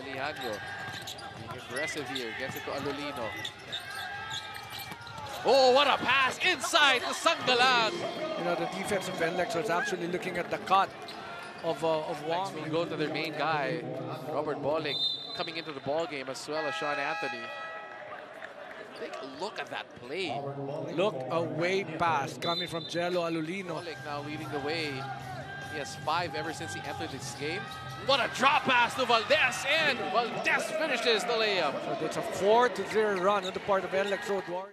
Delihango being aggressive here. Gets it to Alolino. Oh, what a pass inside to Sangalang. You know, the defense of NLEX was actually looking at the cut of, uh, of Next Wong. we go to their main guy, Robert Bolick, coming into the ball game as well as Sean Anthony. Take a look at that play. Look away pass coming from Gelo Alolino. Bolick now leading the way. He has five ever since he entered this game. What a drop pass to Valdez, and Valdez finishes the layup. So it's a 4 to 0 run on the part of NLEX Road Warriors.